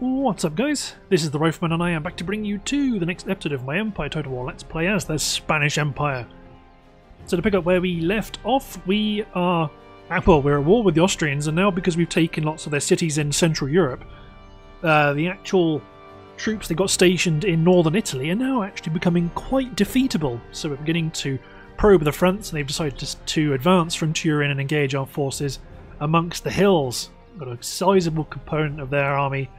What's up guys? This is the Rifleman and I am back to bring you to the next episode of my Empire Total War Let's Play as the Spanish Empire. So to pick up where we left off, we are... Well, we're at war with the Austrians and now because we've taken lots of their cities in Central Europe, uh, the actual troops they got stationed in northern Italy are now actually becoming quite defeatable. So we're beginning to probe the fronts and they've decided to, to advance from Turin and engage our forces amongst the hills. Got a sizable component of their army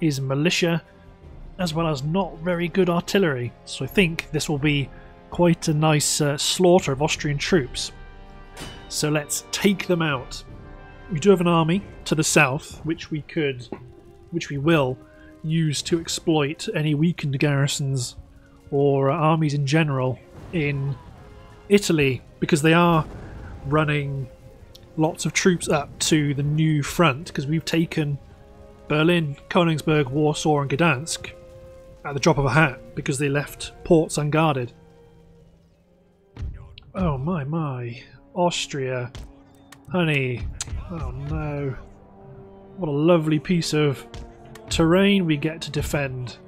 is militia, as well as not very good artillery. So I think this will be quite a nice uh, slaughter of Austrian troops. So let's take them out. We do have an army to the south, which we could, which we will, use to exploit any weakened garrisons or armies in general in Italy, because they are running lots of troops up to the new front, because we've taken Berlin, Königsberg, Warsaw, and Gdansk at the drop of a hat because they left ports unguarded. Oh my my. Austria. Honey. Oh no. What a lovely piece of terrain we get to defend.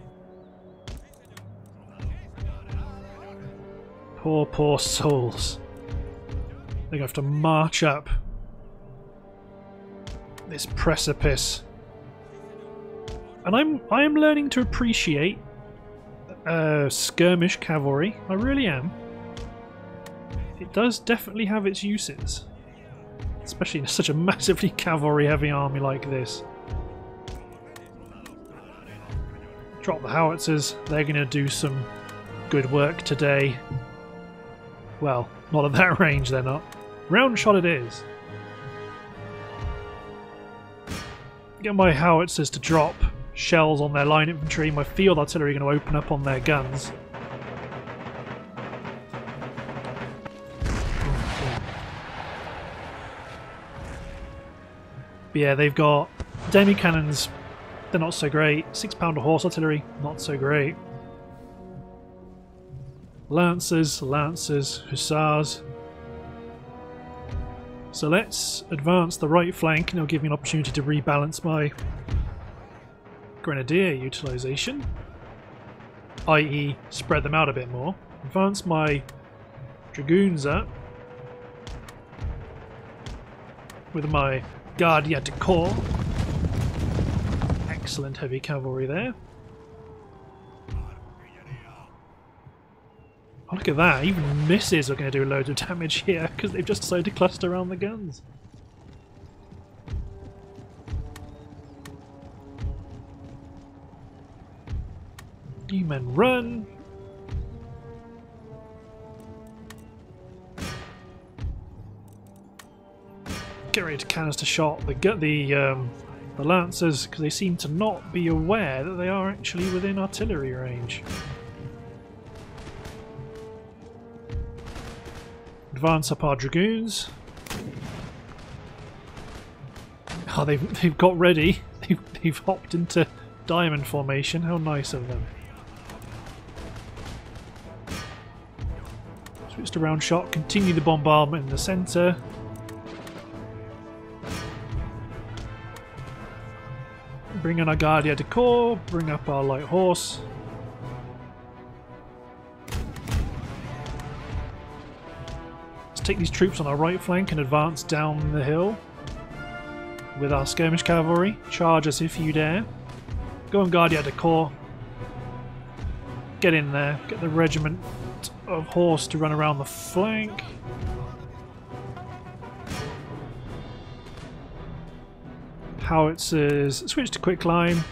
Poor, poor souls. They have to march up this precipice and I'm I am learning to appreciate uh, skirmish cavalry. I really am. It does definitely have its uses, especially in such a massively cavalry-heavy army like this. Drop the howitzers. They're going to do some good work today. Well, not at that range. They're not. Round shot it is. Get my howitzers to drop shells on their line infantry. My field artillery are going to open up on their guns. But yeah, they've got demi cannons. They're not so great. Six pounder horse artillery, not so great. Lancers, Lancers, Hussars. So let's advance the right flank and it'll give me an opportunity to rebalance my Grenadier utilization, i.e. spread them out a bit more. Advance my Dragoons up with my Guardia de Corps. Excellent heavy cavalry there. Oh, look at that, even misses are going to do loads of damage here because they've just decided to cluster around the guns. Men run! Get ready to canister shot the the um, the lancers because they seem to not be aware that they are actually within artillery range. Advance up our dragoons. Oh, they've they've got ready. They've, they've hopped into diamond formation. How nice of them. Switch to round shot, continue the bombardment in the centre. Bring in our Guardia de Corps, bring up our light horse. Let's take these troops on our right flank and advance down the hill with our skirmish cavalry. Charge us if you dare. Go on Guardia de Corps. Get in there, get the regiment of horse to run around the flank. Howitzers, switch to quicklime.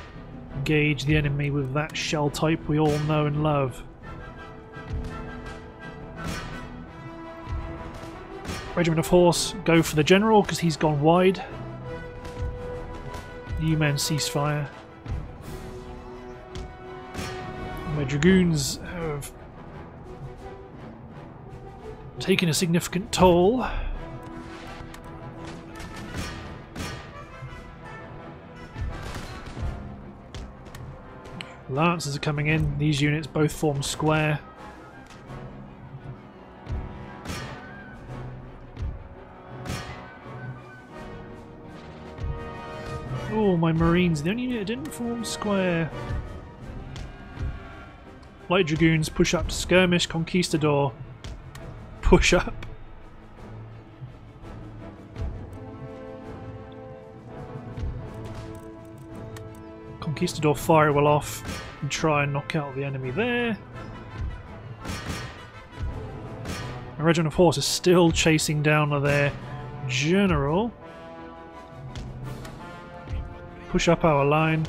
Engage the enemy with that shell type we all know and love. Regiment of Horse, go for the General because he's gone wide. You men ceasefire. My Dragoons taking a significant toll. Lancers are coming in. These units both form square. Oh, my marines. The only unit that didn't form square. Light Dragoons push up to skirmish. Conquistador push up. Conquistador fire well off and try and knock out the enemy there. My regiment of horse is still chasing down their general. Push up our line.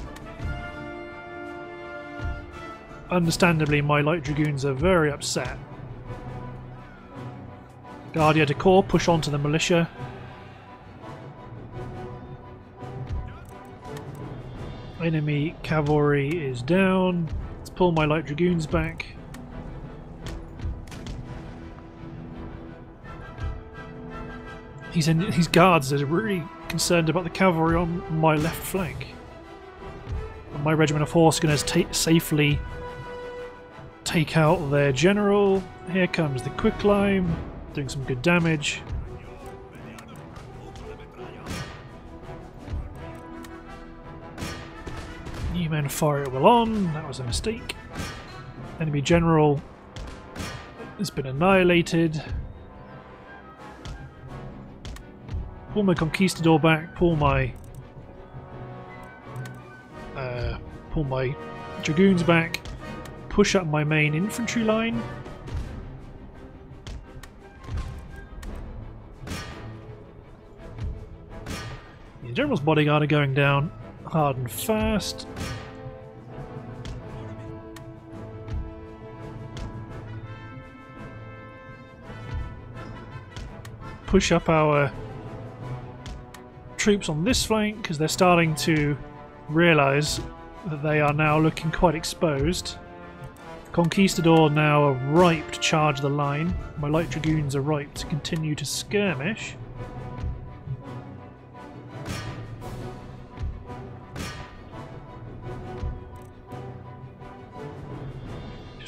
Understandably, my light dragoons are very upset. Guardia de Corps push on to the militia. Enemy cavalry is down. Let's pull my light dragoons back. These, these guards are really concerned about the cavalry on my left flank. And my regiment of horse going to safely take out their general. Here comes the quicklime, doing some good damage. New men fire it well on, that was a mistake. Enemy general has been annihilated. Pull my conquistador back, pull my uh, pull my dragoons back, push up my main infantry line. General's bodyguard are going down hard and fast. Push up our troops on this flank because they're starting to realise that they are now looking quite exposed. Conquistador now are ripe to charge the line. My light dragoons are ripe to continue to skirmish.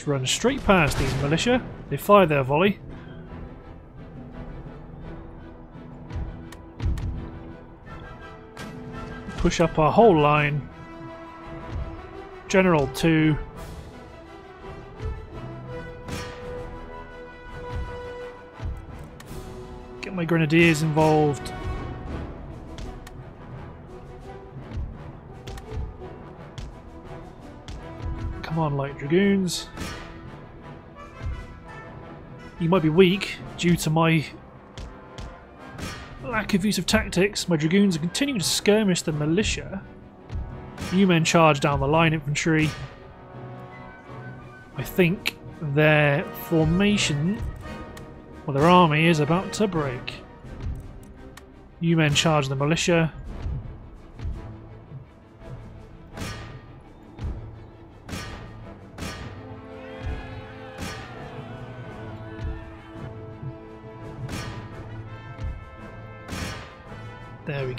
Run straight past these militia. They fire their volley. Push up our whole line. General 2. Get my grenadiers involved. Come on, light dragoons. You might be weak due to my lack of use of tactics, my dragoons are continuing to skirmish the militia. New men charge down the line infantry. I think their formation, or their army, is about to break. New men charge the militia.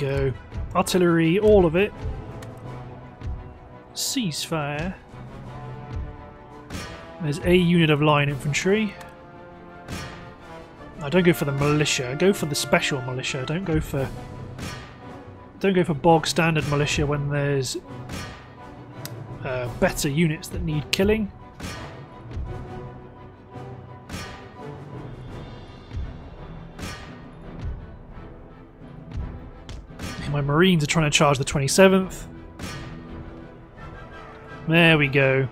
Go. Artillery, all of it. Ceasefire. There's a unit of line infantry. I don't go for the militia. Go for the special militia. Don't go for don't go for bog standard militia when there's uh, better units that need killing. My Marines are trying to charge the 27th. There we go.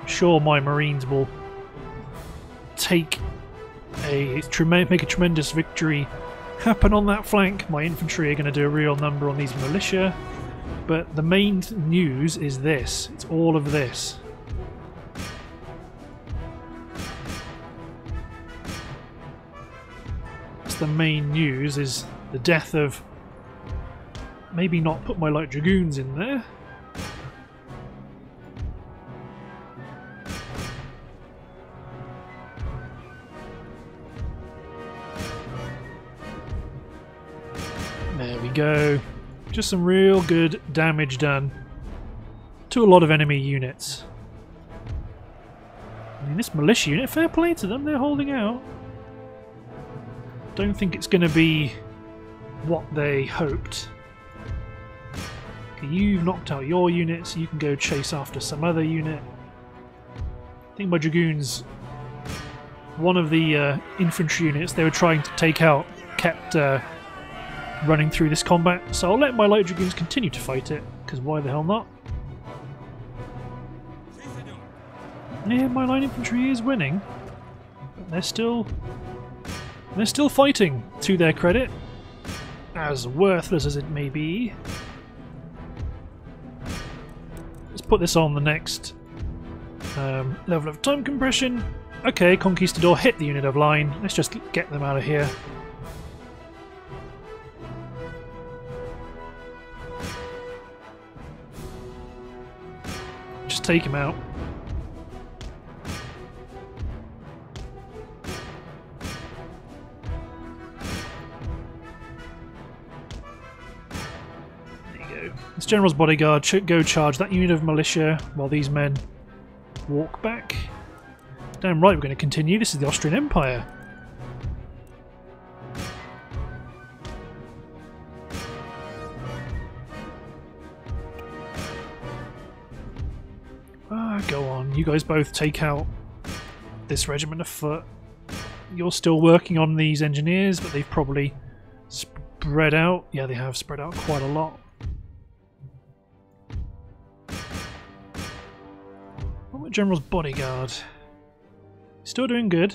I'm sure my Marines will take a make a tremendous victory happen on that flank. My infantry are going to do a real number on these militia. But the main news is this. It's all of this. It's the main news is the death of maybe not put my light dragoons in there. There we go. Just some real good damage done to a lot of enemy units. I mean, this militia unit, fair play to them, they're holding out. Don't think it's going to be what they hoped. Okay, you've knocked out your units, you can go chase after some other unit. I think my Dragoons, one of the uh, infantry units they were trying to take out, kept uh, running through this combat, so I'll let my Light Dragoons continue to fight it, because why the hell not? Yeah, my line infantry is winning, but they're still they're still fighting, to their credit, as worthless as it may be. Let's put this on the next um, level of time compression. Okay, Conquistador hit the unit of line. Let's just get them out of here. Just take him out. This general's bodyguard should go charge that unit of militia while these men walk back. Damn right, we're going to continue. This is the Austrian Empire. Ah, go on. You guys both take out this regiment of foot. You're still working on these engineers, but they've probably spread out. Yeah, they have spread out quite a lot. General's bodyguard. Still doing good.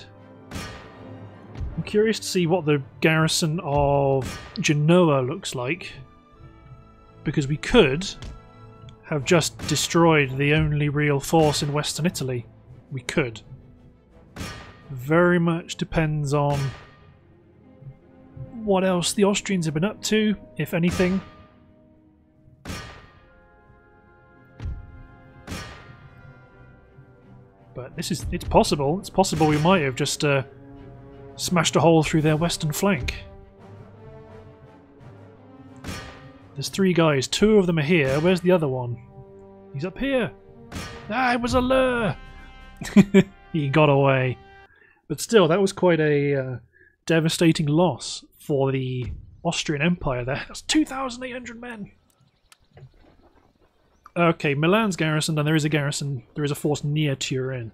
I'm curious to see what the garrison of Genoa looks like. Because we could have just destroyed the only real force in western Italy. We could. Very much depends on what else the Austrians have been up to, if anything. But this is, it's possible. It's possible we might have just uh, smashed a hole through their western flank. There's three guys. Two of them are here. Where's the other one? He's up here. Ah, it was a lure! he got away. But still, that was quite a uh, devastating loss for the Austrian Empire there. That's 2,800 men! Okay, Milan's garrison, and there is a garrison, there is a force near Turin.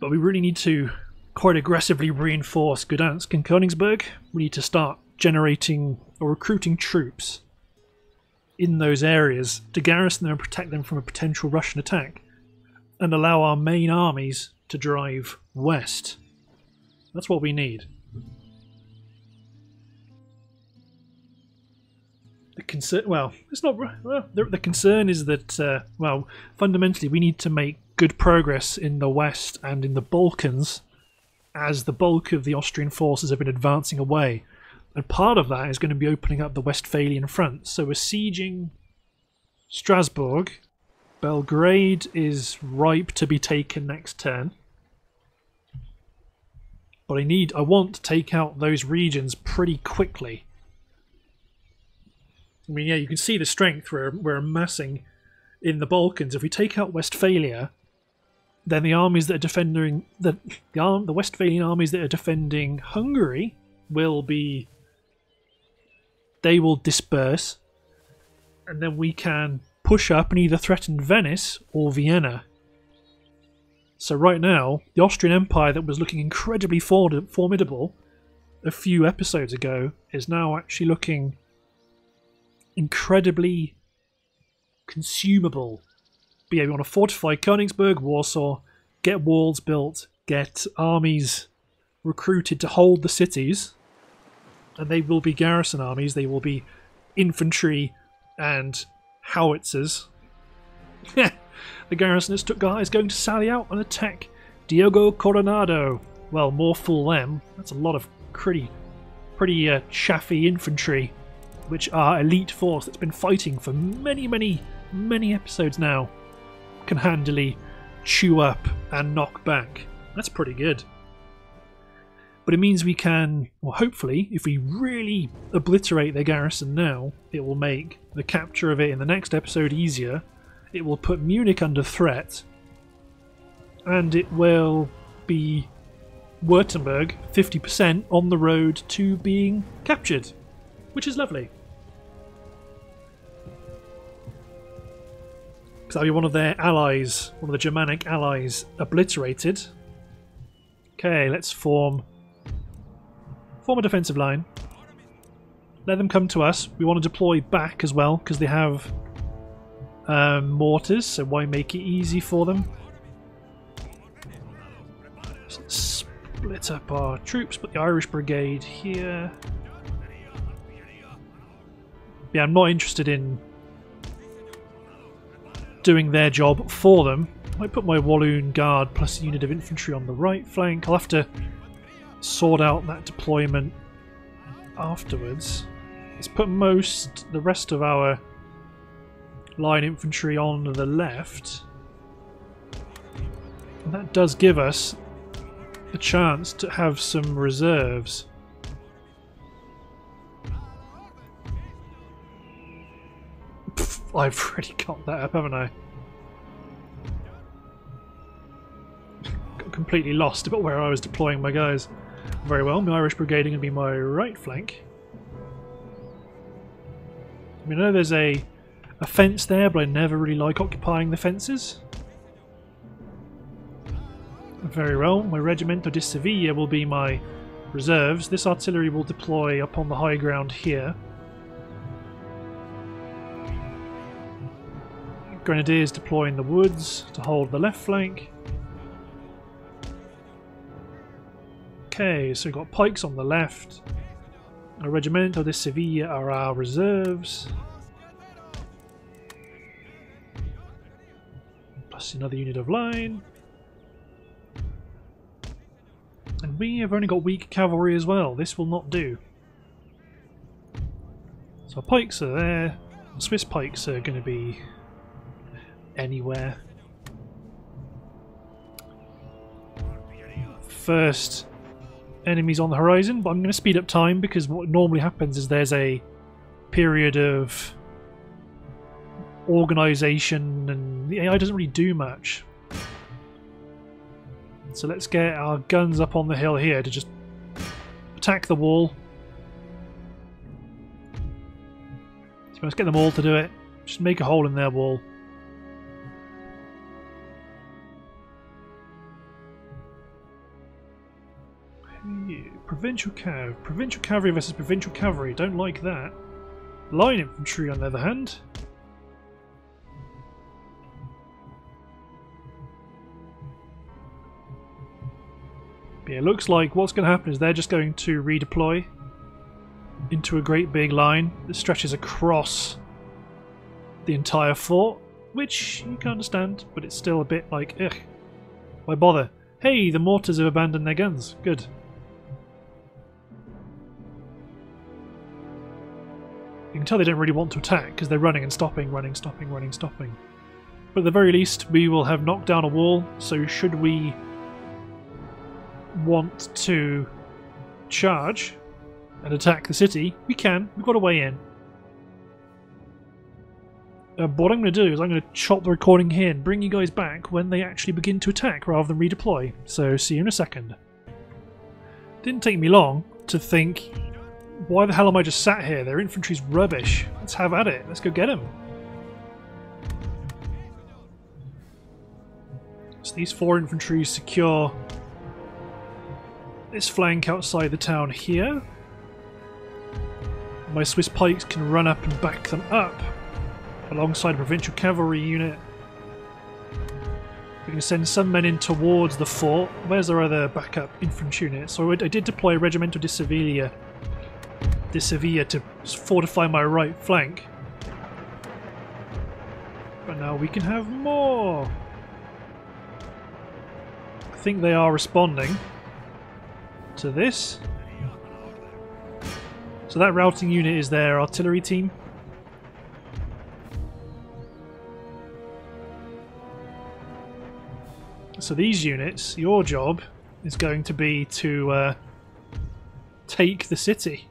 But we really need to quite aggressively reinforce Gdansk and Königsberg. We need to start generating or recruiting troops in those areas to garrison them and protect them from a potential Russian attack and allow our main armies to drive west. That's what we need. Concern well it's not well, the, the concern is that uh, well fundamentally we need to make good progress in the west and in the balkans as the bulk of the austrian forces have been advancing away. And part of that is going to be opening up the westphalian front. So we're sieging strasbourg. Belgrade is ripe to be taken next turn. But i need i want to take out those regions pretty quickly I mean, yeah, you can see the strength we're, we're amassing in the Balkans. If we take out Westphalia, then the armies that are defending the the, arm, the Westphalian armies that are defending Hungary will be they will disperse, and then we can push up and either threaten Venice or Vienna. So right now, the Austrian Empire that was looking incredibly formidable a few episodes ago is now actually looking incredibly consumable. But yeah, we want to fortify Königsberg, Warsaw, get walls built, get armies recruited to hold the cities, and they will be garrison armies, they will be infantry and howitzers. the garrison of Stuttgart is going to sally out and attack Diego Coronado. Well, more fool them. That's a lot of pretty, pretty uh, chaffy infantry which our elite force that's been fighting for many, many, many episodes now can handily chew up and knock back. That's pretty good. But it means we can, well, hopefully, if we really obliterate their garrison now, it will make the capture of it in the next episode easier. It will put Munich under threat, and it will be Württemberg 50% on the road to being captured, which is lovely. Because that'll be one of their allies, one of the Germanic allies, obliterated. Okay, let's form form a defensive line. Let them come to us. We want to deploy back as well because they have um, mortars, so why make it easy for them? So split up our troops, put the Irish Brigade here. Yeah, I'm not interested in doing their job for them. I might put my Walloon Guard plus a unit of infantry on the right flank. I'll have to sort out that deployment afterwards. Let's put most, the rest of our line infantry on the left. And that does give us a chance to have some reserves. I've already got that up, haven't I? Got completely lost about where I was deploying my guys. Very well, my Irish Brigade going be my right flank. I mean, I know there's a, a fence there, but I never really like occupying the fences. Very well, my Regimento di Sevilla will be my reserves. This artillery will deploy up on the high ground here. Grenadiers deploy in the woods to hold the left flank. Okay, so we've got pikes on the left. A Regimento de Sevilla are our reserves. Plus another unit of line. And we have only got weak cavalry as well. This will not do. So pikes are there. Swiss pikes are going to be anywhere. First enemies on the horizon, but I'm going to speed up time because what normally happens is there's a period of organization and the AI doesn't really do much. So let's get our guns up on the hill here to just attack the wall. So let's get them all to do it. Just make a hole in their wall. Provincial Cav. Provincial Cavalry versus Provincial Cavalry. Don't like that. Line Infantry, on the other hand. Yeah, it looks like what's going to happen is they're just going to redeploy into a great big line that stretches across the entire fort, which you can understand, but it's still a bit like, ugh, why bother? Hey, the mortars have abandoned their guns. Good. You can tell they don't really want to attack because they're running and stopping, running, stopping, running, stopping. But at the very least, we will have knocked down a wall, so should we want to charge and attack the city, we can. We've got a way in. Uh, what I'm going to do is I'm going to chop the recording here and bring you guys back when they actually begin to attack rather than redeploy. So see you in a second. Didn't take me long to think why the hell am I just sat here? Their infantry's rubbish. Let's have at it. Let's go get them. So these four infantry secure this flank outside the town here. My Swiss pikes can run up and back them up alongside a provincial cavalry unit. We can send some men in towards the fort. Where's our other backup infantry unit? So I did deploy a regimental di Sevilla de Sevilla to fortify my right flank. But now we can have more! I think they are responding to this. So that routing unit is their artillery team. So these units, your job is going to be to uh, take the city.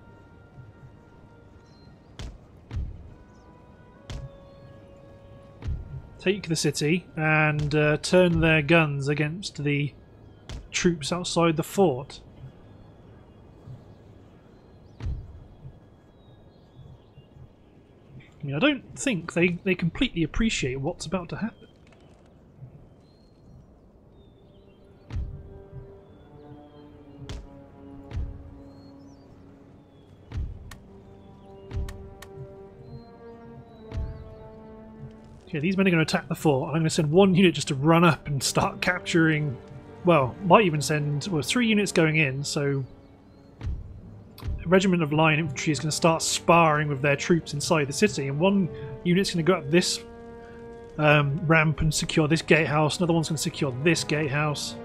Take the city and uh, turn their guns against the troops outside the fort. I mean, I don't think they, they completely appreciate what's about to happen. Okay, these men are going to attack the fort. I'm going to send one unit just to run up and start capturing... Well, might even send... Well, three units going in, so... A regiment of line infantry is going to start sparring with their troops inside the city, and one unit's going to go up this um, ramp and secure this gatehouse. Another one's going to secure this gatehouse.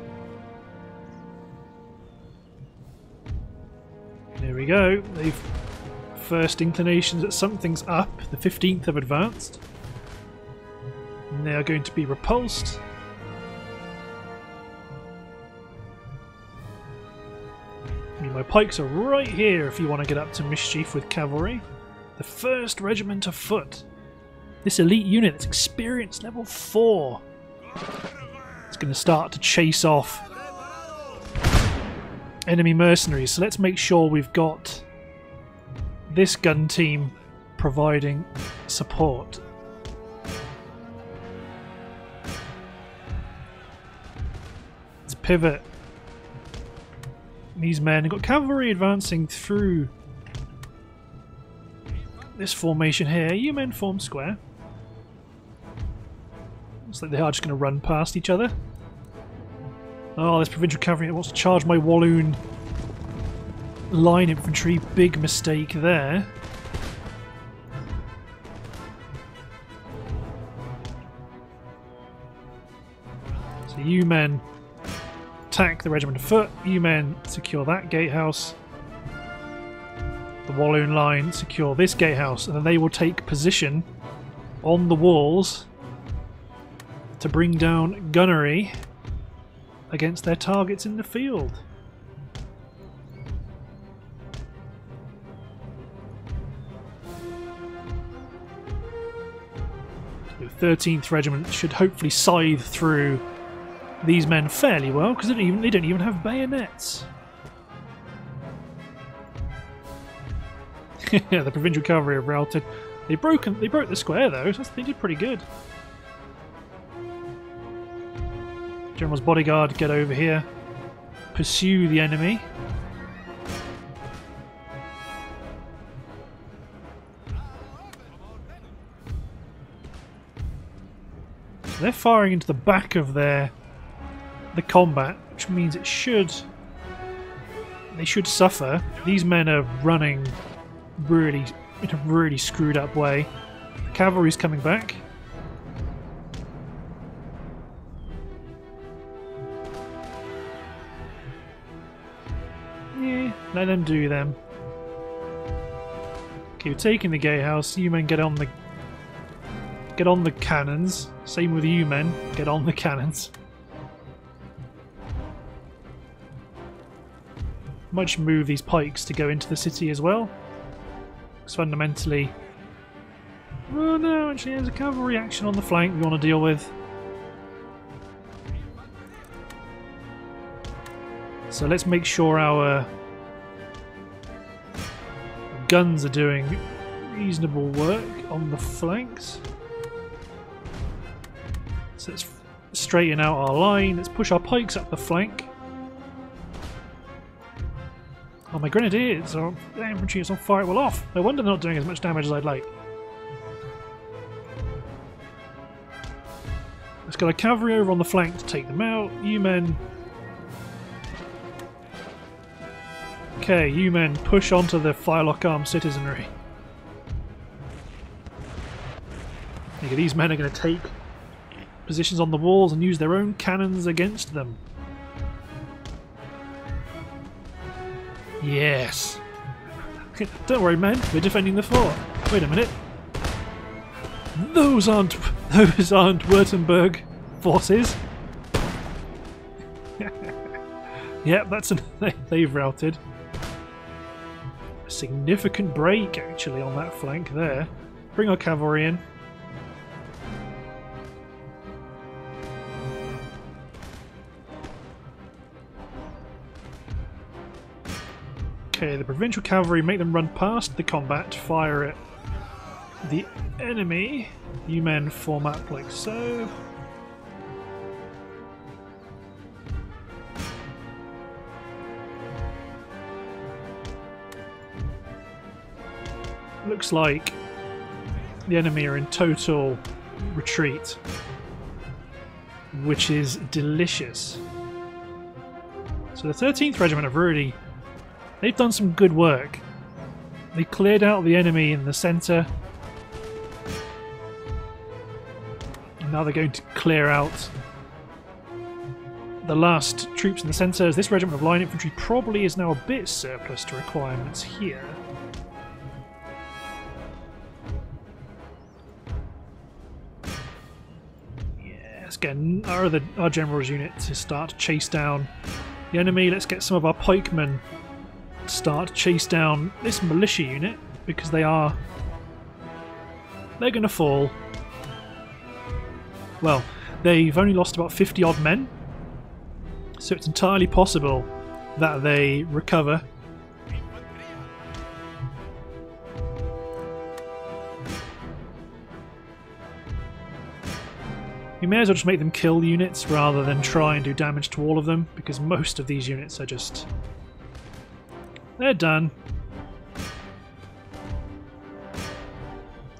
There we go. They've first inclinations that something's up. The 15th have advanced. And they are going to be repulsed. I mean, my pikes are right here if you want to get up to mischief with cavalry. The 1st Regiment of Foot. This elite unit that's experienced level 4. It's going to start to chase off enemy mercenaries. So let's make sure we've got this gun team providing support. Pivot. These men have got cavalry advancing through this formation here. You men form square. Looks like they are just going to run past each other. Oh, this provincial cavalry wants to charge my Walloon line infantry. Big mistake there. So you men attack the regiment of foot. You men secure that gatehouse. The Walloon line secure this gatehouse, and then they will take position on the walls to bring down gunnery against their targets in the field. The 13th Regiment should hopefully scythe through these men fairly well because they don't even they don't even have bayonets. the provincial cavalry have routed. They broke they broke the square though, so they did pretty good. General's bodyguard get over here, pursue the enemy. they're firing into the back of their the combat, which means it should... They should suffer. These men are running really in a really screwed up way. The cavalry's coming back. Yeah, let them do them. Okay, we're taking the gatehouse. You men get on the get on the cannons. Same with you men. Get on the cannons. Much move these pikes to go into the city as well. Because fundamentally... Oh no, actually there's a cavalry action on the flank we want to deal with. So let's make sure our guns are doing reasonable work on the flanks. So let's straighten out our line, let's push our pikes up the flank. Oh, my grenadiers are infantry is on fire well off. No wonder they're not doing as much damage as I'd like. Let's get a cavalry over on the flank to take them out. You men. Okay, you men push onto the firelock armed citizenry. These men are going to take positions on the walls and use their own cannons against them. Yes. Don't worry, men. We're defending the fort. Wait a minute. Those aren't those aren't Württemberg forces. yep, that's an, they've routed. A significant break actually on that flank there. Bring our cavalry in. Okay, the provincial cavalry make them run past the combat, fire it the enemy, you men form up like so. Looks like the enemy are in total retreat, which is delicious. So the 13th Regiment have really, they've done some good work. They cleared out the enemy in the centre. Now they're going to clear out the last troops in the centre. This regiment of line infantry probably is now a bit surplus to requirements here. let's get our other our general's unit to start to chase down the enemy. Let's get some of our pikemen start chase down this militia unit because they are they're going to fall. Well, they've only lost about 50 odd men, so it's entirely possible that they recover You may as well just make them kill units rather than try and do damage to all of them, because most of these units are just... They're done.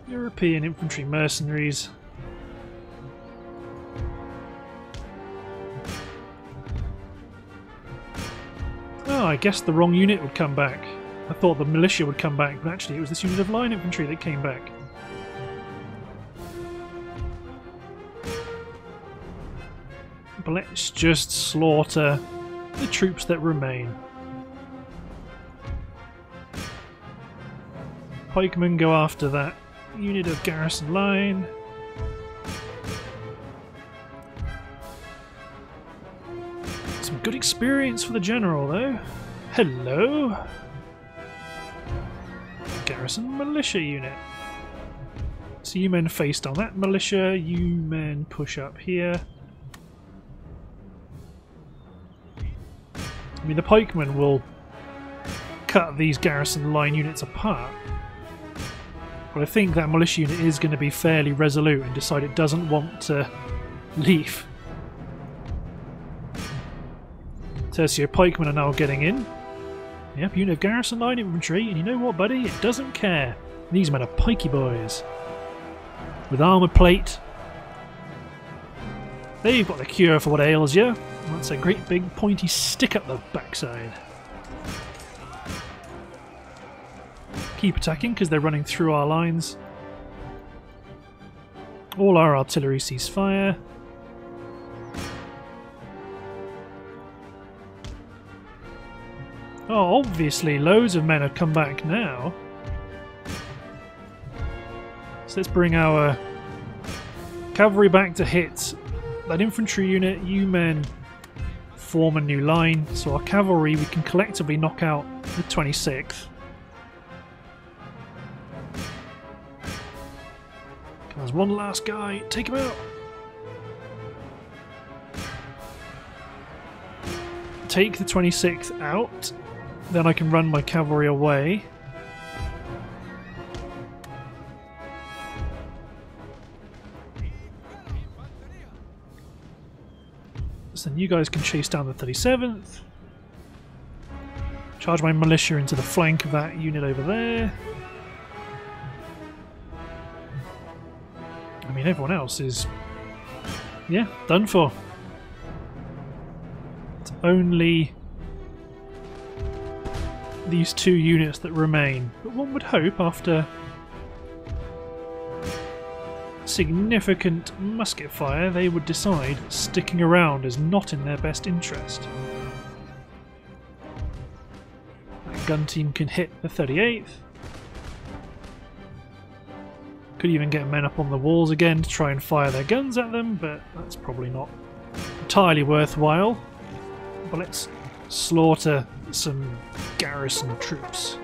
European infantry mercenaries. Oh, I guess the wrong unit would come back. I thought the militia would come back, but actually it was this unit of line infantry that came back. But let's just slaughter the troops that remain. Pikemen go after that unit of garrison line. Some good experience for the general though. Hello! Garrison militia unit. So you men faced on that militia, you men push up here. I mean, the pikemen will cut these garrison line units apart. But I think that militia unit is going to be fairly resolute and decide it doesn't want to leave. Tercio pikemen are now getting in. Yep, unit of garrison line infantry, and you know what, buddy? It doesn't care. These men are pikey boys. With armour plate. They've got the cure for what ails you. That's a great big pointy stick up the backside. Keep attacking because they're running through our lines. All our artillery cease fire. Oh, obviously loads of men have come back now. So let's bring our cavalry back to hit that infantry unit. You men form a new line, so our cavalry we can collectively knock out the 26th. There's one last guy, take him out! Take the 26th out, then I can run my cavalry away. then you guys can chase down the 37th. Charge my militia into the flank of that unit over there. Mean, everyone else is, yeah, done for. It's only these two units that remain. But one would hope after significant musket fire, they would decide sticking around is not in their best interest. That gun team can hit the 38th. Could even get men up on the walls again to try and fire their guns at them, but that's probably not entirely worthwhile. But let's slaughter some garrison troops.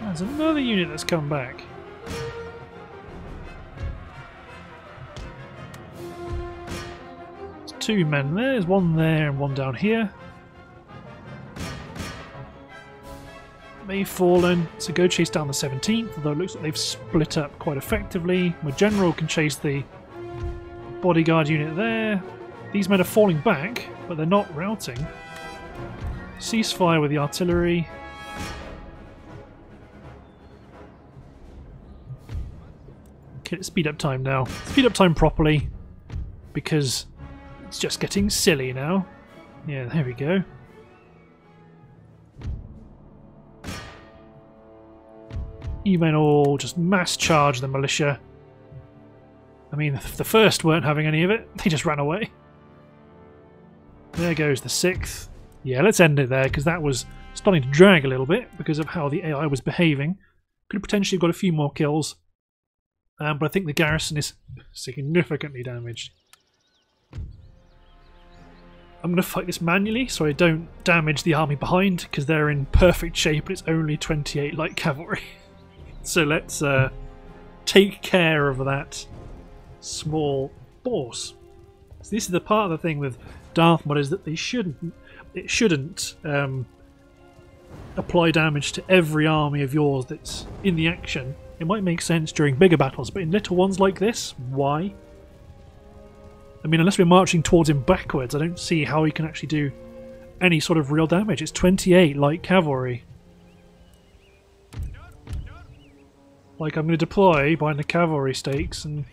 There's another unit that's come back. There's two men there. There's one there and one down here. They've fallen. So go chase down the 17th, although it looks like they've split up quite effectively. My general can chase the bodyguard unit there. These men are falling back, but they're not routing. Ceasefire with the artillery. Okay, speed up time now. Speed up time properly, because it's just getting silly now. Yeah, there we go. You men all just mass charge the militia. I mean, the first weren't having any of it. They just ran away. There goes the sixth. Yeah, let's end it there because that was starting to drag a little bit because of how the AI was behaving. Could have potentially got a few more kills. Um, but I think the garrison is significantly damaged. I'm going to fight this manually so I don't damage the army behind because they're in perfect shape and it's only 28 light cavalry. so let's uh, take care of that small force. So this is the part of the thing with Darth Mod is that they shouldn't it shouldn't um, apply damage to every army of yours that's in the action. It might make sense during bigger battles, but in little ones like this, why? I mean, unless we're marching towards him backwards, I don't see how he can actually do any sort of real damage. It's 28 light cavalry. Like, I'm going to deploy behind the cavalry stakes and...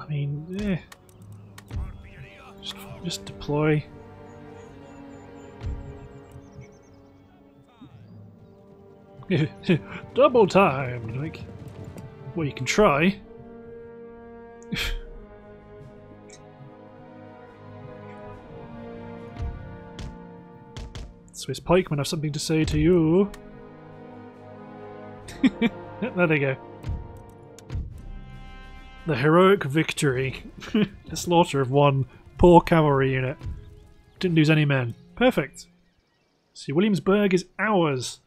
I mean, eh. Just, just deploy. Double time! Like, well, you can try. Swiss pikemen have something to say to you. there they go. The heroic victory. the slaughter of one poor cavalry unit. Didn't lose any men. Perfect. See, Williamsburg is ours.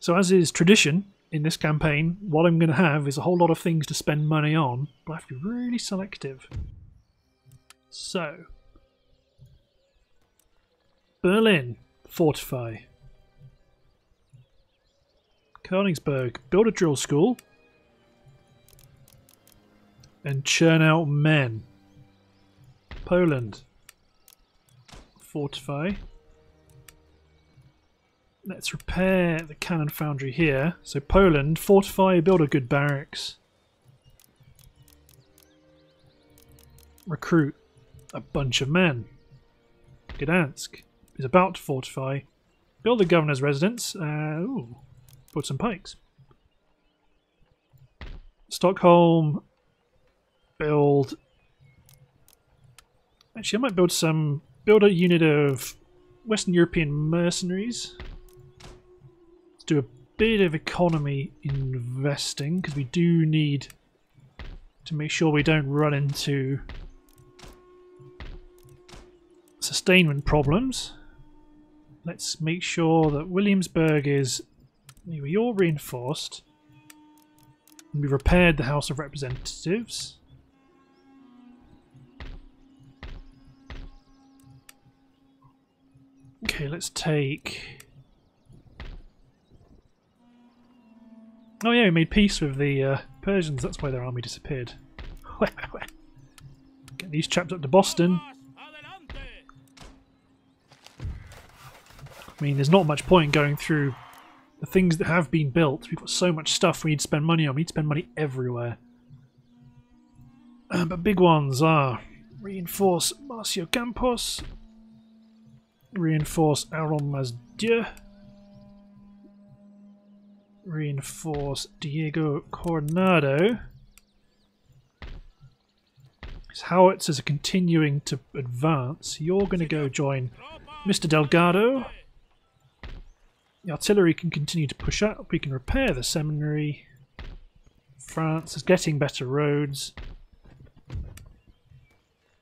So as is tradition, in this campaign, what I'm going to have is a whole lot of things to spend money on, but I have to be really selective. So, Berlin, fortify. Königsberg, build a drill school. And churn out men. Poland, fortify. Let's repair the cannon foundry here. So Poland, fortify, build a good barracks. Recruit a bunch of men. Gdansk is about to fortify. Build a governor's residence. Uh, ooh, put some pikes. Stockholm, build. Actually, I might build some. Build a unit of Western European mercenaries. Let's do a bit of economy investing because we do need to make sure we don't run into sustainment problems. Let's make sure that Williamsburg is you're reinforced. And we repaired the House of Representatives. Okay, let's take Oh yeah, we made peace with the uh, Persians, that's why their army disappeared. Get these chaps up to Boston. I mean, there's not much point going through the things that have been built. We've got so much stuff we need to spend money on. We need to spend money everywhere. Uh, but big ones are reinforce Marcio Campos, reinforce Aaron Masdieu, reinforce Diego Coronado. His howitzers are continuing to advance. You're going to go join Mr. Delgado. The artillery can continue to push up. We can repair the seminary. France is getting better roads.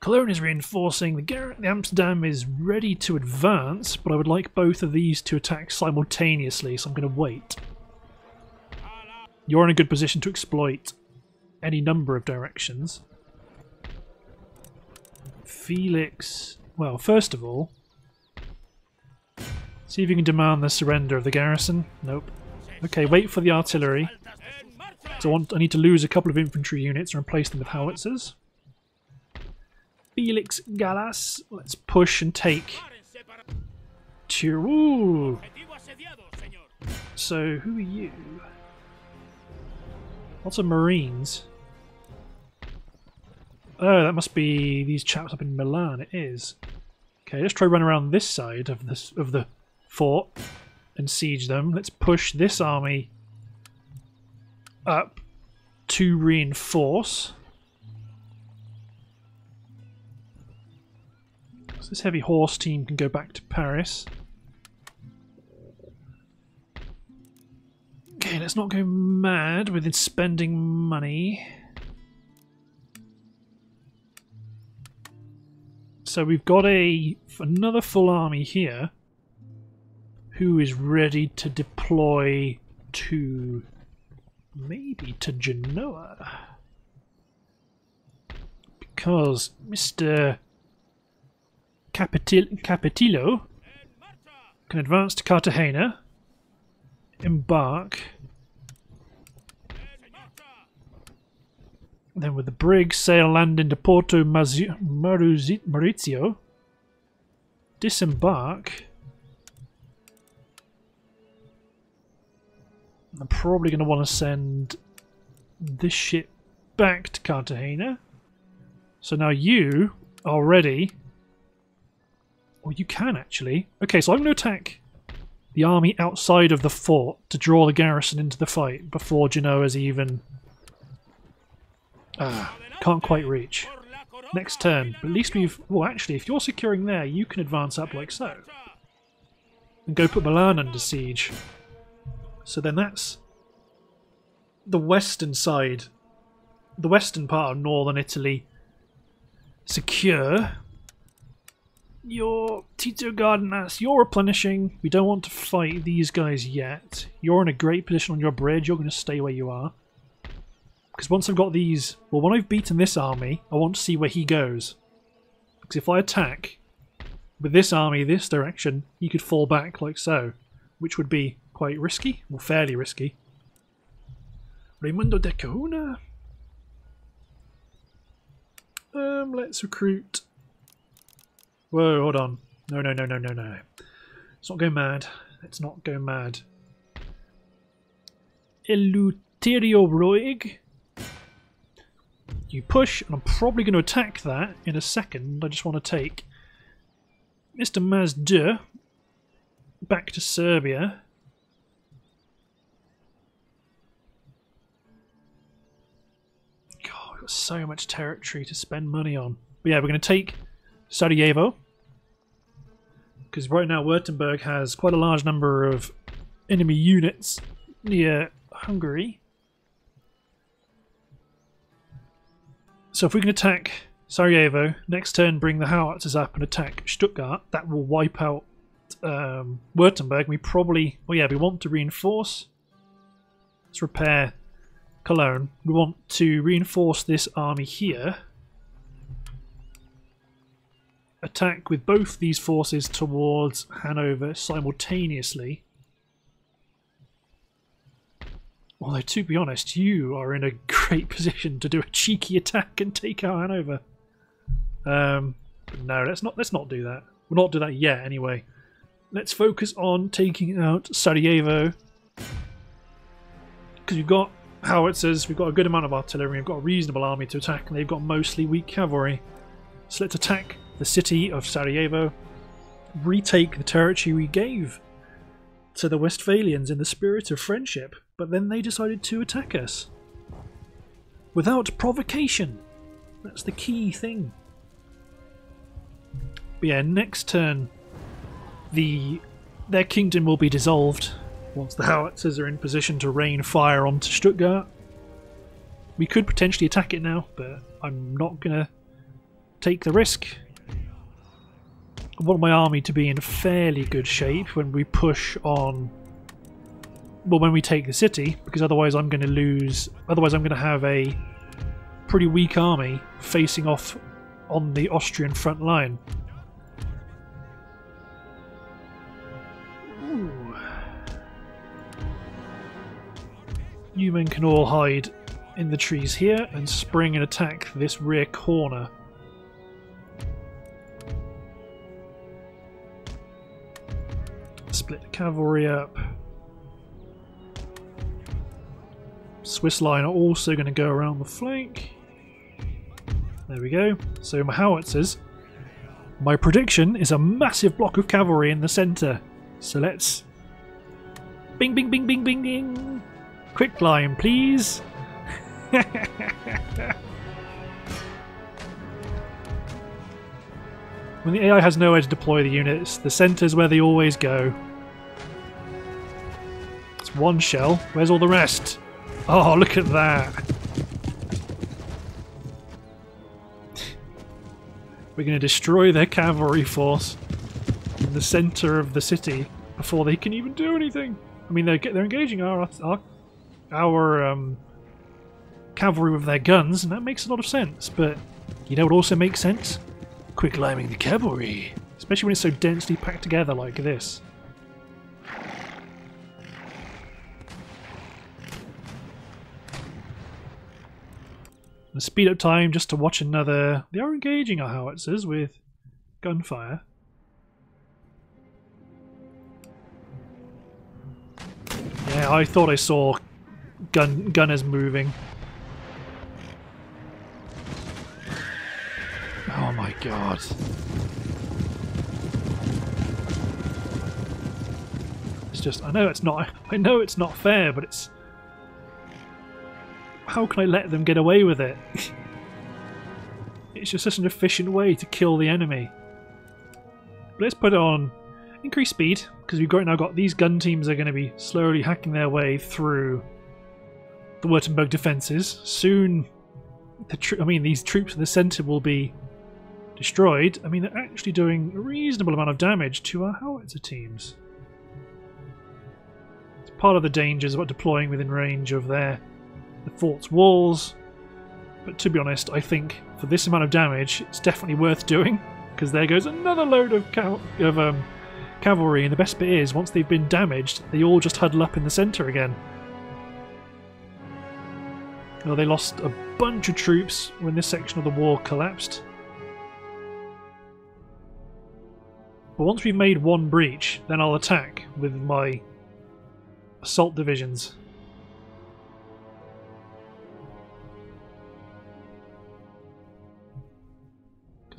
Cologne is reinforcing. The, Amsterdam is ready to advance, but I would like both of these to attack simultaneously, so I'm going to wait. You're in a good position to exploit any number of directions. Felix well, first of all, see if you can demand the surrender of the garrison. Nope. Okay, wait for the artillery. So I, want, I need to lose a couple of infantry units and replace them with howitzers. Felix Galas, let's push and take. Ooh. So, who are you? Lots of marines. Oh, that must be these chaps up in Milan. It is. Okay, let's try run around this side of this of the fort and siege them. Let's push this army up to reinforce. So this heavy horse team can go back to Paris. Okay, let's not go mad with spending money. So we've got a another full army here who is ready to deploy to maybe to Genoa. Because Mr. Capitil Capitillo can advance to Cartagena embark. Then with the brig, sail land into Porto Maurizio. Disembark. I'm probably going to want to send this ship back to Cartagena. So now you are ready. Or you can actually. Okay, so I'm going to attack the army outside of the fort to draw the garrison into the fight before Genoa's even... Ah, can't quite reach. Next turn. But at least we've... Well, actually, if you're securing there, you can advance up like so. And go put Milan under siege. So then that's the western side, the western part of northern Italy secure your Tito Gardenas, you're replenishing. We don't want to fight these guys yet. You're in a great position on your bridge. You're going to stay where you are. Because once I've got these... Well, when I've beaten this army, I want to see where he goes. Because if I attack with this army this direction, he could fall back like so. Which would be quite risky. Well, fairly risky. Raimundo de Cahuna. Um, let's recruit Whoa, hold on. No, no, no, no, no, no. Let's not go mad. Let's not go mad. Eleuterio Roig. You push, and I'm probably going to attack that in a second. I just want to take Mr. Mazda back to Serbia. So much territory to spend money on. But yeah, we're going to take Sarajevo. Because right now Württemberg has quite a large number of enemy units near Hungary. So if we can attack Sarajevo, next turn bring the howitzers up and attack Stuttgart, that will wipe out um, Württemberg. We probably, well yeah, we want to reinforce. Let's repair Cologne. We want to reinforce this army here attack with both these forces towards Hanover simultaneously. Although, to be honest, you are in a great position to do a cheeky attack and take out Hanover. Um, no, let's not. Let's not do that. We'll not do that yet, anyway. Let's focus on taking out Sarajevo because we've got howitzers, we've got a good amount of artillery, we've got a reasonable army to attack, and they've got mostly weak cavalry. So let's attack the city of Sarajevo, retake the territory we gave to the Westphalians in the spirit of friendship, but then they decided to attack us. Without provocation. That's the key thing. But yeah, next turn, the their kingdom will be dissolved once the howitzers are in position to rain fire onto Stuttgart. We could potentially attack it now, but I'm not going to take the risk. I want my army to be in fairly good shape when we push on well when we take the city because otherwise I'm going to lose otherwise I'm going to have a pretty weak army facing off on the Austrian front line Men can all hide in the trees here and spring and attack this rear corner. Split the cavalry up. Swiss line are also going to go around the flank. There we go. So my howitzers. My prediction is a massive block of cavalry in the centre. So let's... Bing, bing, bing, bing, bing, bing. Quicklime, please. when the AI has nowhere to deploy the units, the centre's where they always go. It's one shell. Where's all the rest? Oh, look at that. We're going to destroy their cavalry force in the centre of the city before they can even do anything. I mean, they're they're engaging our our, our um, cavalry with their guns, and that makes a lot of sense. But you know what also makes sense? Quick liming the cavalry, especially when it's so densely packed together like this. Speed up time just to watch another. They are engaging our howitzers with gunfire. Yeah, I thought I saw gun gun is moving. Oh my god. It's just I know it's not I know it's not fair, but it's how can I let them get away with it? it's just such an efficient way to kill the enemy. But let's put it on increase speed, because we've got now got these gun teams are going to be slowly hacking their way through the Württemberg defences. Soon, the I mean, these troops in the centre will be destroyed. I mean, they're actually doing a reasonable amount of damage to our howitzer teams. It's part of the dangers about deploying within range of their the fort's walls. But to be honest, I think for this amount of damage, it's definitely worth doing because there goes another load of, of um, cavalry. And the best bit is, once they've been damaged, they all just huddle up in the centre again. Well, they lost a bunch of troops when this section of the wall collapsed. But once we've made one breach, then I'll attack with my assault divisions.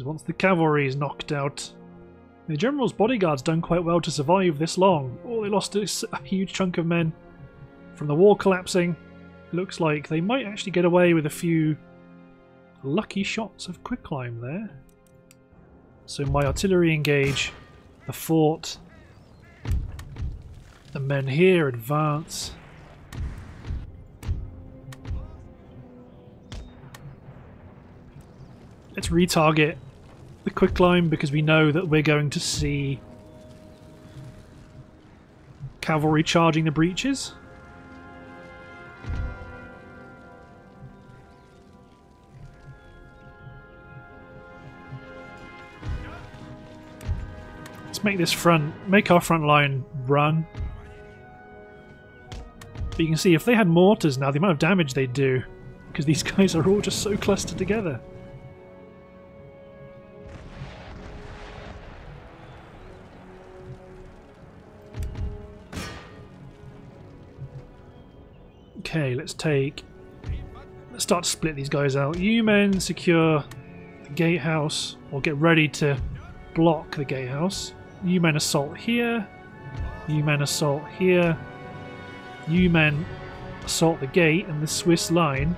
because once the cavalry is knocked out, the general's bodyguard's done quite well to survive this long. Oh, they lost a huge chunk of men from the wall collapsing. Looks like they might actually get away with a few lucky shots of quicklime there. So my artillery engage the fort. The men here advance. Let's retarget the quicklime because we know that we're going to see cavalry charging the breaches. Make this front, make our front line run. But you can see if they had mortars now, the amount of damage they'd do, because these guys are all just so clustered together. Okay, let's take... Let's start to split these guys out. You men secure the gatehouse, or get ready to block the gatehouse. You men assault here. You men assault here. You men assault the gate, and the Swiss line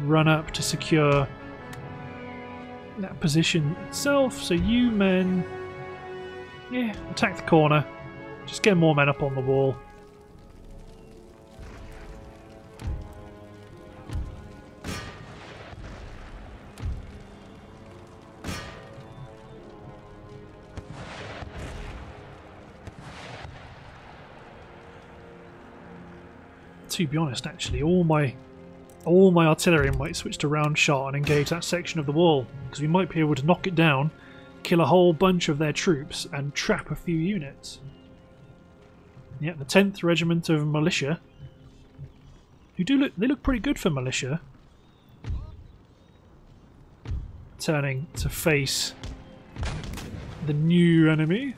run up to secure that position itself. So you men, yeah, attack the corner. Just get more men up on the wall. To be honest, actually, all my all my artillery might switch to round shot and engage that section of the wall, because we might be able to knock it down, kill a whole bunch of their troops, and trap a few units. Yeah, the 10th Regiment of Militia, who do look they look pretty good for militia. Turning to face the new enemy.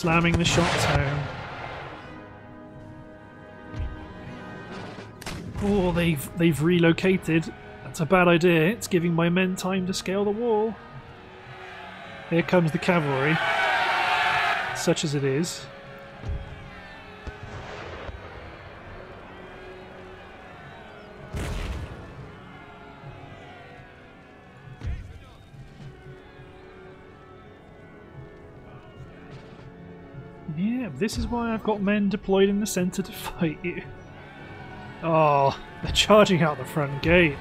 Slamming the shots home. Oh, they've they've relocated. That's a bad idea. It's giving my men time to scale the wall. Here comes the cavalry, such as it is. This is why I've got men deployed in the centre to fight you. Oh, they're charging out the front gate.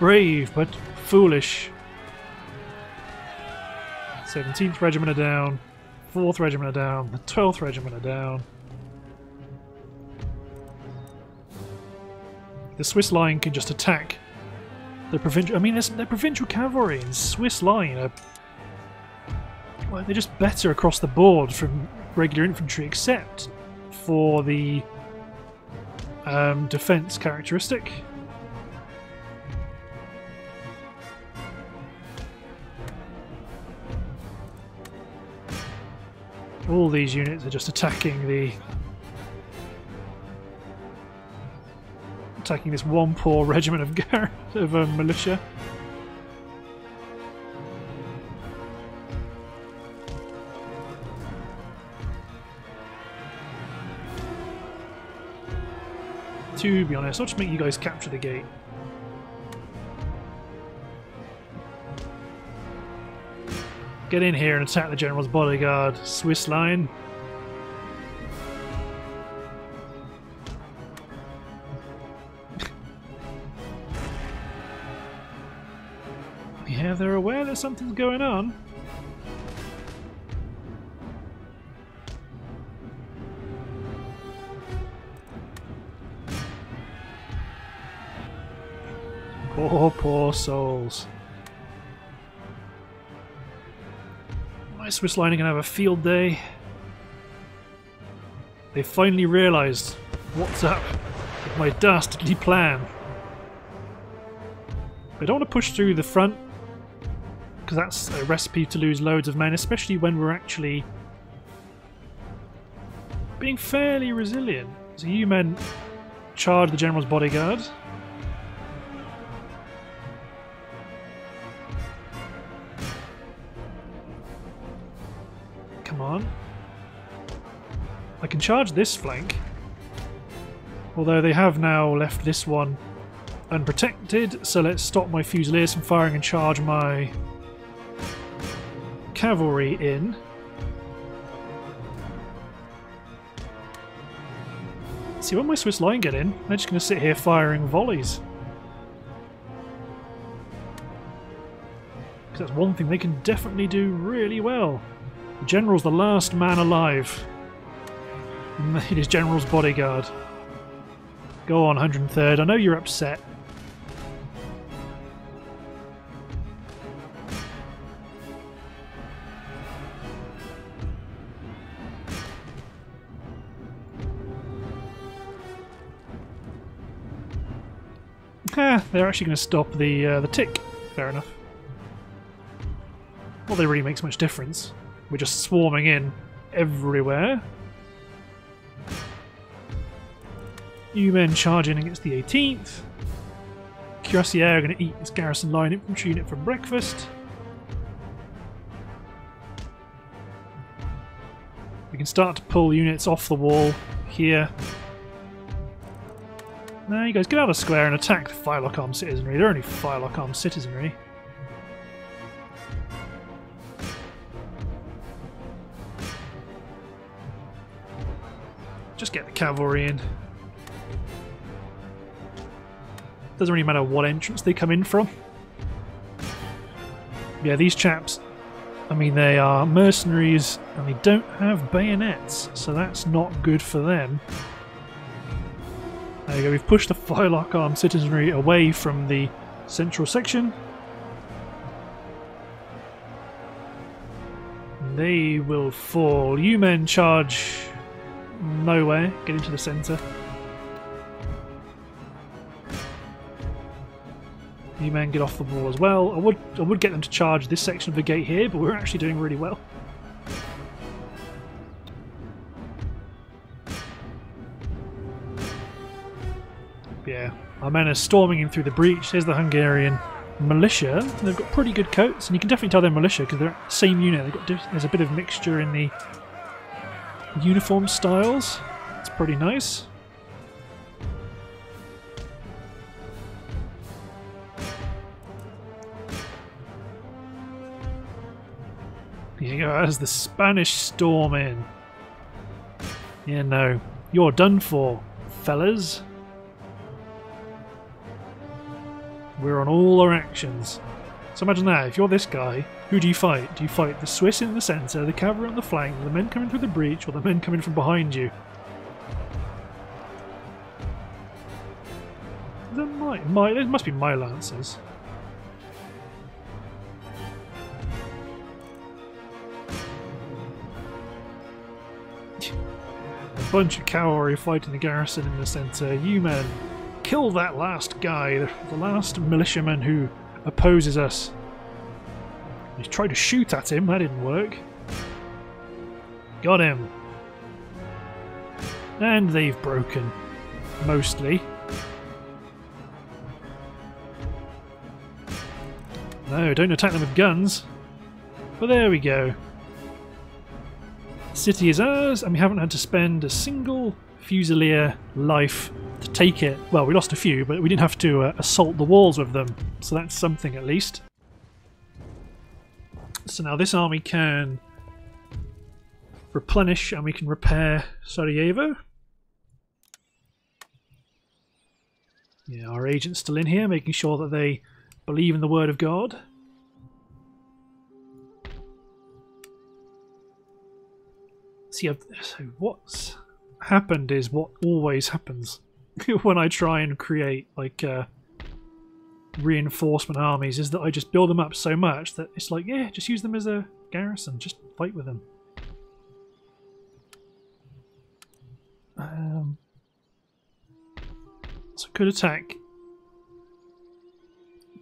Brave, but foolish. 17th Regiment are down. 4th Regiment are down. The 12th Regiment are down. The Swiss line can just attack the provincial. I mean, their provincial cavalry and Swiss line are. Well, they're just better across the board from regular infantry, except for the um, defense characteristic. All these units are just attacking the... attacking this one poor regiment of, of um, militia. To be honest, I'll just make you guys capture the gate. Get in here and attack the General's bodyguard. Swiss line. yeah, they're aware that something's going on. Poor, poor souls. My Swiss line are going to have a field day. They finally realised what's up with my dastardly plan. I don't want to push through the front because that's a recipe to lose loads of men, especially when we're actually being fairly resilient. So you men charge the general's bodyguard. Charge this flank. Although they have now left this one unprotected, so let's stop my Fusiliers from firing and charge my cavalry in. See, when my Swiss line get in, they're just going to sit here firing volleys. Because that's one thing they can definitely do really well. The General's the last man alive. Made his general's bodyguard. Go on, 103rd. I know you're upset. Ah, they're actually going to stop the uh, the tick. Fair enough. Well, they really makes much difference. We're just swarming in everywhere. New men charging against the 18th. Cuirassier are going to eat this garrison line infantry unit for breakfast. We can start to pull units off the wall here. Now you guys get out of square and attack the Firelock armed citizenry. They're only armed citizenry. Just get the cavalry in. Doesn't really matter what entrance they come in from. Yeah, these chaps, I mean, they are mercenaries and they don't have bayonets, so that's not good for them. There you go, we've pushed the Firelock Arm citizenry away from the central section. They will fall. You men charge nowhere. Get into the centre. You men get off the wall as well. I would I would get them to charge this section of the gate here, but we're actually doing really well. Yeah, our men are storming in through the breach. There's the Hungarian militia. They've got pretty good coats, and you can definitely tell they're militia because they're the same unit. There's a bit of mixture in the uniform styles. It's pretty nice. You go, as the Spanish storm in. Yeah, no. You're done for, fellas. We're on all our actions. So imagine that, if you're this guy, who do you fight? Do you fight the Swiss in the centre, the cavalry on the flank, the men coming through the breach, or the men coming from behind you? There might, might, there must be my lancers. Bunch of cavalry fighting the garrison in the centre. You men kill that last guy, the last militiaman who opposes us. He tried to shoot at him, that didn't work. Got him. And they've broken. Mostly. No, don't attack them with guns. But there we go. City is ours, and we haven't had to spend a single Fusilier life to take it. Well, we lost a few, but we didn't have to uh, assault the walls with them, so that's something at least. So now this army can replenish and we can repair Sarajevo. Yeah, our agent's still in here, making sure that they believe in the word of God. See, so what's happened is what always happens when I try and create like uh, reinforcement armies is that I just build them up so much that it's like, yeah, just use them as a garrison, just fight with them. Um, so could attack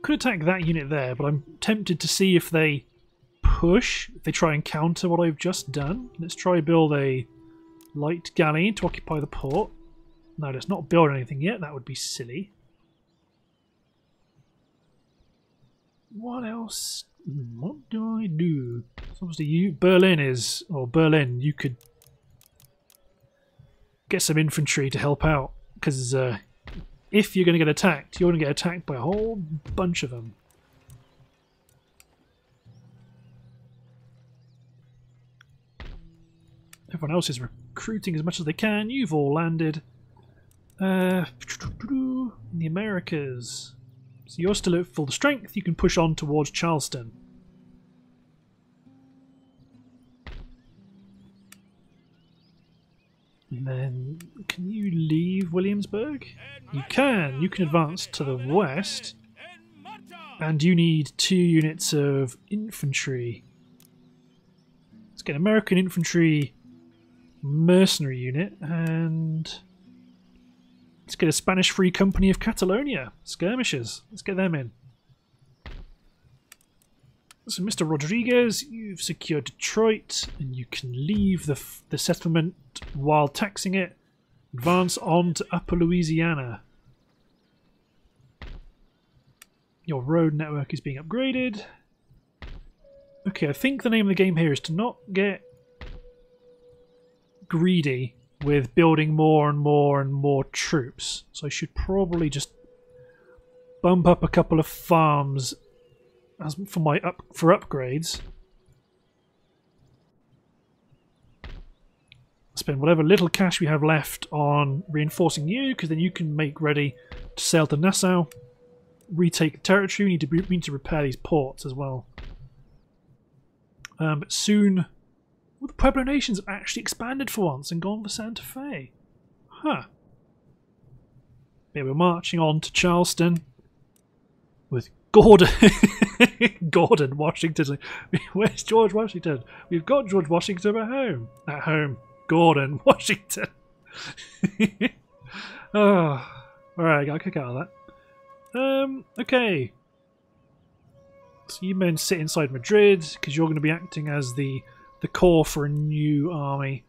could attack that unit there, but I'm tempted to see if they push, if they try and counter what I've just done. Let's try build a light galleon to occupy the port. No, let's not build anything yet, that would be silly. What else? What do I do? Obviously you, Berlin is, or Berlin, you could get some infantry to help out, because uh, if you're going to get attacked, you're going to get attacked by a whole bunch of them. Everyone else is recruiting as much as they can. You've all landed. Uh, in the Americas. So you're still at full strength. You can push on towards Charleston. And then, can you leave Williamsburg? You can. You can advance to the west. And you need two units of infantry. Let's get American infantry mercenary unit and let's get a Spanish Free Company of Catalonia skirmishers. Let's get them in. So, Mr. Rodriguez, you've secured Detroit, and you can leave the the settlement while taxing it. Advance on to Upper Louisiana. Your road network is being upgraded. Okay, I think the name of the game here is to not get greedy with building more and more and more troops. So I should probably just bump up a couple of farms as for my up for upgrades. Spend whatever little cash we have left on reinforcing you, because then you can make ready to sail to Nassau, retake the territory. We need to we need to repair these ports as well. Um, but soon well, the Pueblo Nations have actually expanded for once and gone for Santa Fe. Huh. Yeah, we're marching on to Charleston with Gordon. Gordon Washington. Where's George Washington? We've got George Washington at home. At home. Gordon Washington. oh, alright, I got a kick out of that. Um, okay. So you men sit inside Madrid because you're going to be acting as the the core for a new army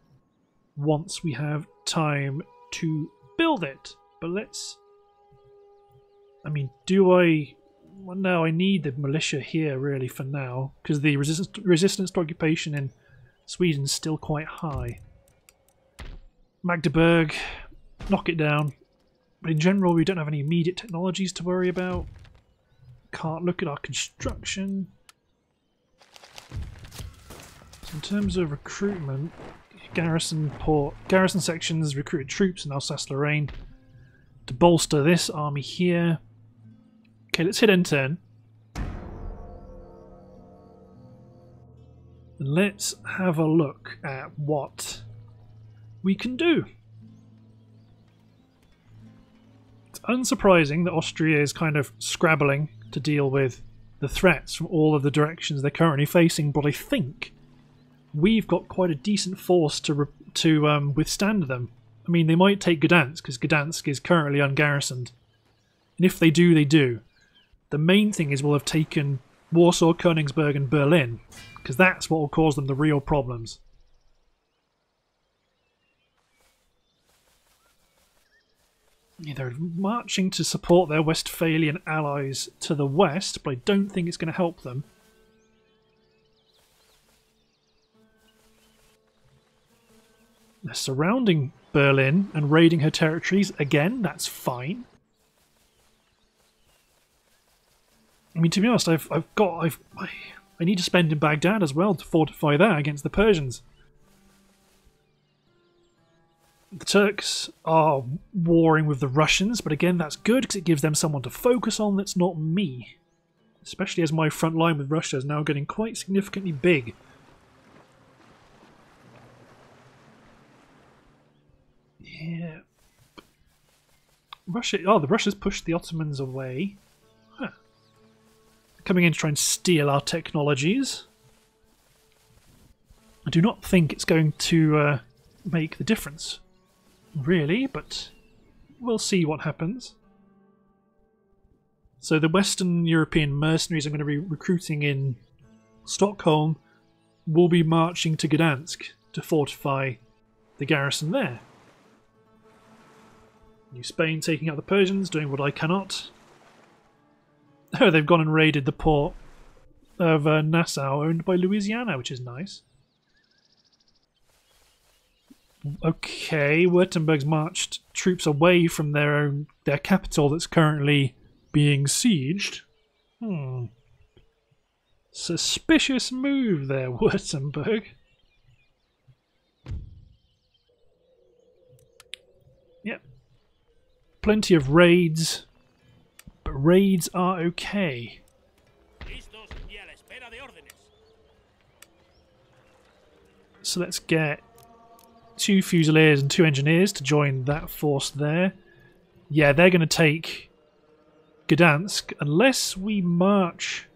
once we have time to build it. But let's. I mean, do I? Well, no, I need the militia here really for now because the resistance resistance to occupation in Sweden's still quite high. Magdeburg, knock it down. But in general, we don't have any immediate technologies to worry about. Can't look at our construction. So in terms of recruitment, garrison port, garrison sections recruited troops in Alsace-Lorraine to bolster this army here. Okay, let's hit N10. And let's have a look at what we can do. It's unsurprising that Austria is kind of scrabbling to deal with the threats from all of the directions they're currently facing, but I think we've got quite a decent force to to um, withstand them. I mean, they might take Gdansk because Gdansk is currently ungarrisoned, and if they do, they do. The main thing is we'll have taken Warsaw, Königsberg, and Berlin because that's what will cause them the real problems. Yeah, they're marching to support their Westphalian allies to the west, but I don't think it's going to help them. They're surrounding Berlin and raiding her territories. Again, that's fine. I mean, to be honest, I've I've got I've I, I need to spend in Baghdad as well to fortify that against the Persians. The Turks are warring with the Russians, but again, that's good because it gives them someone to focus on that's not me. Especially as my front line with Russia is now getting quite significantly big. Yeah. Russia. Oh, the Russians pushed the Ottomans away. Huh. Coming in to try and steal our technologies. I do not think it's going to uh, make the difference, really, but we'll see what happens. So the Western European mercenaries I'm going to be recruiting in Stockholm will be marching to Gdansk to fortify the garrison there. New Spain taking out the Persians, doing what I cannot. Oh, they've gone and raided the port of uh, Nassau, owned by Louisiana, which is nice. Okay, Württemberg's marched troops away from their own their capital that's currently being sieged. Hmm. Suspicious move there, Württemberg. Yep, plenty of raids, but raids are okay. So let's get two Fusiliers and two Engineers to join that force there. Yeah, they're going to take Gdansk unless we march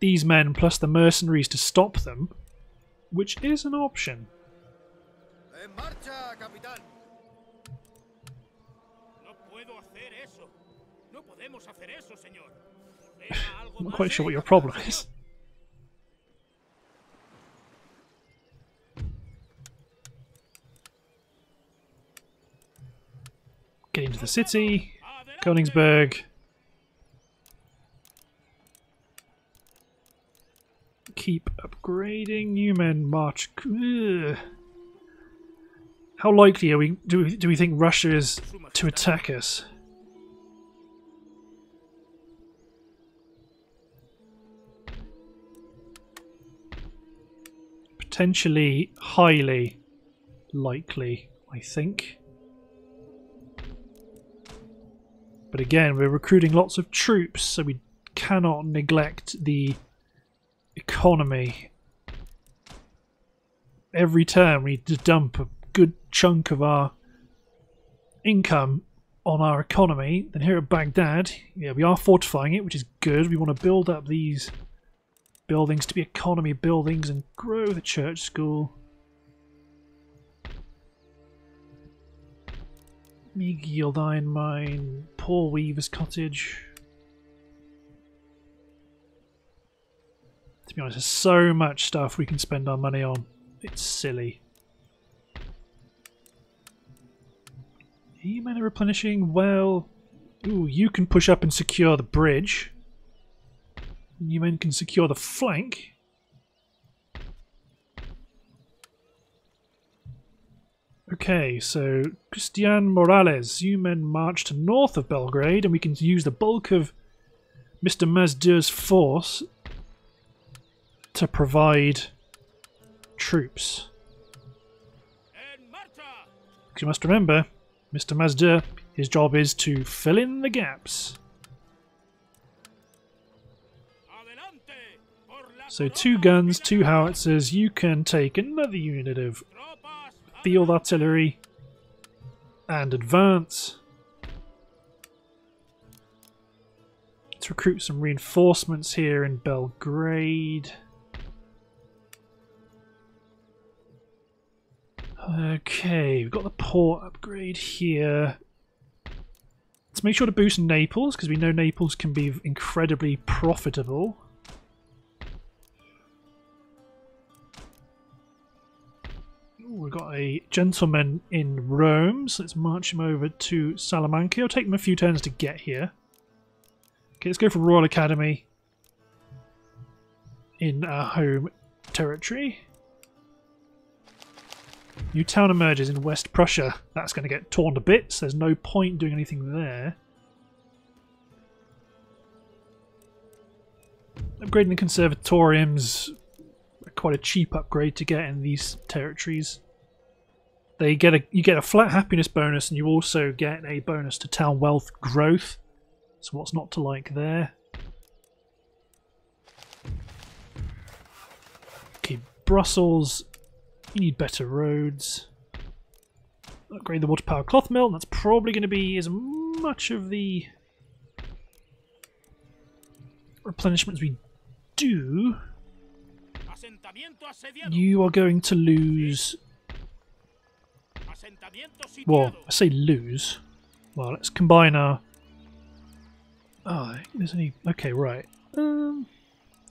these men plus the mercenaries to stop them, which is an option. I'm not quite sure what your problem is. Get into the city. Königsberg. Keep upgrading. New men march. Ugh. How likely are we? Do we do we think Russia is to attack us? Potentially highly likely, I think. But again, we're recruiting lots of troops, so we cannot neglect the economy. Every turn we need to dump a good chunk of our income on our economy Then here at Baghdad. Yeah, we are fortifying it, which is good. We want to build up these buildings to be economy buildings and grow the church school. Meagield Iron Mine, Poor Weaver's Cottage. To be honest, there's so much stuff we can spend our money on. It's silly. Are you mana replenishing? Well, ooh, you can push up and secure the bridge. You men can secure the flank. Okay, so Christian Morales, you men march to north of Belgrade and we can use the bulk of Mr. Mazdir's force to provide troops. Because you must remember, Mr. Mazdir, his job is to fill in the gaps. So two guns, two howitzers, you can take another unit of field artillery and advance. Let's recruit some reinforcements here in Belgrade. Okay, we've got the port upgrade here. Let's make sure to boost Naples, because we know Naples can be incredibly profitable. We've got a gentleman in Rome, so let's march him over to Salamanca. It'll take him a few turns to get here. Okay, let's go for Royal Academy in our home territory. New town emerges in West Prussia. That's going to get torn to bits. There's no point doing anything there. Upgrading the conservatoriums quite a cheap upgrade to get in these territories. They get a you get a flat happiness bonus, and you also get a bonus to town wealth growth. So what's not to like there? Okay, Brussels. You need better roads. Upgrade the water power cloth mill. That's probably going to be as much of the replenishment as we do. You are going to lose well, I say lose. Well, let's combine our... Oh, there's only... Okay, right. Um,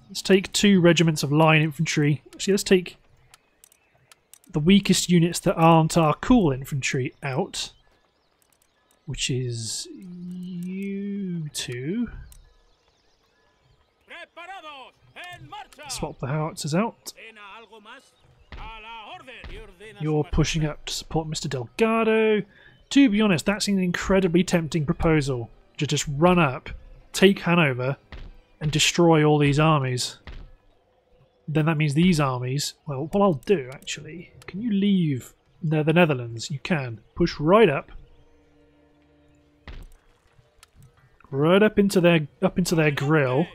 let's take two regiments of line infantry. Actually, let's take the weakest units that aren't our cool infantry out. Which is you two. Swap the howitzers out. You're pushing up to support Mr. Delgado. To be honest, that's an incredibly tempting proposal. To just run up, take Hanover, and destroy all these armies. Then that means these armies... Well, what I'll do, actually... Can you leave the, the Netherlands? You can. Push right up. Right up into their up into their grill.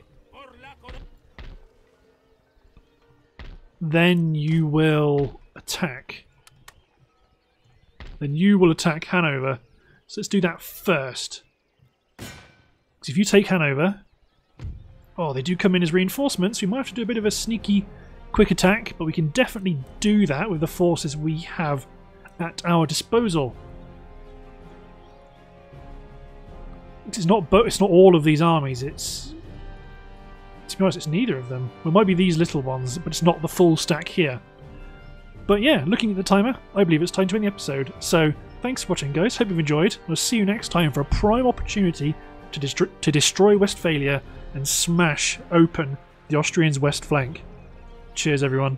Then you will attack. Then you will attack Hanover. So let's do that first. Because if you take Hanover... Oh, they do come in as reinforcements. We might have to do a bit of a sneaky quick attack, but we can definitely do that with the forces we have at our disposal. It's not, it's not all of these armies, it's... To be honest, it's neither of them. It might be these little ones, but it's not the full stack here. But yeah, looking at the timer, I believe it's time to end the episode. So thanks for watching, guys. Hope you've enjoyed. We'll see you next time for a prime opportunity to, to destroy Westphalia and smash open the Austrians' west flank. Cheers, everyone.